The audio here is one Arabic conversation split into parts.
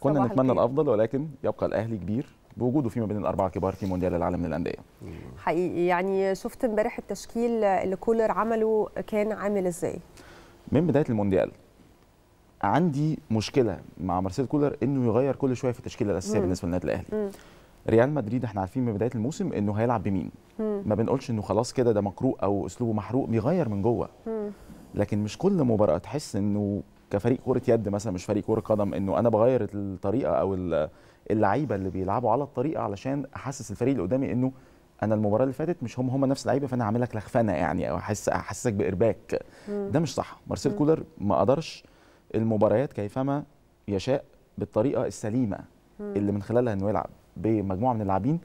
كنا نتمنى. الأفضل ولكن يبقى الأهلي كبير بوجوده فيما بين الأربعة الكبار في مونديال العالم للأندية حقيقي يعني شفت امبارح التشكيل اللي كولر عمله كان عامل إزاي من بداية المونديال عندي مشكلة مع مارسيل كولر إنه يغير كل شوية في التشكيلة الأساسية. بالنسبة للنادي الأهلي. ريال مدريد إحنا عارفين من بداية الموسم إنه هيلعب بمين مم. ما بنقولش إنه خلاص كده ده مقروء أو أسلوبه محروق بيغير من جوه مم. لكن مش كل مباراة تحس إنه كفريق كرة يد مثلا مش فريق كرة قدم إنه أنا بغير الطريقة أو ال- اللعيبة اللي بيلعبوا على الطريقة علشان أحسس الفريق اللي قدامي إنه أنا المباراة اللي فاتت مش هم هم نفس اللعيبة فأنا هعمل لك لخفنه يعني أو احس أحسسك بإرباك مم. ده مش صح مارسيل مم. كولر ما قدرش المباريات كيفما يشاء بالطريقة السليمة مم. اللي من خلالها إنه يلعب بمجموعة من اللاعبين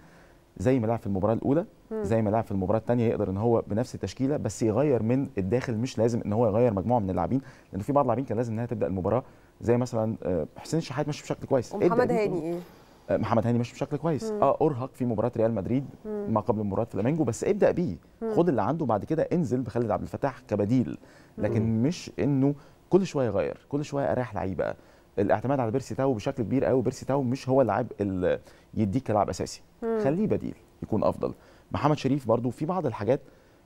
زي ما لعب في المباراة الأولى. زي ما لعب في المباراه الثانية يقدر ان هو بنفس التشكيلة بس يغير من الداخل مش لازم ان هو يغير مجموعة من اللاعبين لأن في بعض اللاعبين كان لازم إنها تبدأ المباراة زي مثلا آه، حسين الشحات ماشي بشكل كويس. ومحمد هاني إيه؟ آه، محمد هاني ماشي بشكل كويس. مم. آه ارهق في مباراة ريال مدريد مم. ما قبل مباراة فلامينجو بس ابدأ بيه. مم. خد اللي عنده بعد كده انزل بخالد عبد الفتاح كبديل. لكن مش إنه كل شوية يغير كل شوية أريح لعيبة. الاعتماد على بيرسي تاو بشكل كبير قوي بيرسي تاو مش هو اللاعب اللي يديك كلاعب أساسي. مم. خليه بديل يكون أفضل. محمد شريف برضو في بعض الحاجات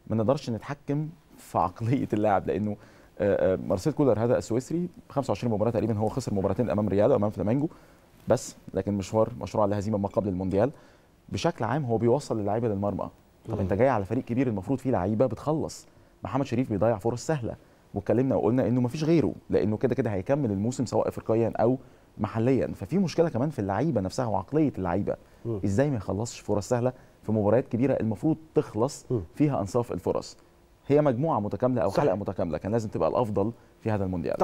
ما نقدرش نتحكم في عقلية اللاعب لأنه آه، آه، مارسيل كولر هذا السويسري 25 مباراة تقريبا هو خسر مباراتين أمام ريال وأمام فلامينجو بس لكن مشوار مشروع لهزيمه ما قبل المونديال. بشكل عام هو بيوصل اللعيبه للمرمى. طب. أنت جاي على فريق كبير المفروض فيه لعيبة بتخلص. محمد شريف بيضيع فرص سهلة. واتكلمنا وقلنا إنه مفيش غيره لأنه كده كده هيكمل الموسم سواء افريقيا أو محليا. ففي مشكلة كمان في اللعيبة نفسها وعقلية اللعيبة. إزاي ما يخلصش فرص سهلة؟ في مباريات كبيرة المفروض تخلص. فيها أنصاف الفرص هي مجموعة متكاملة أو صحيح. حلقة متكاملة كان لازم تبقى الأفضل في هذا المونديال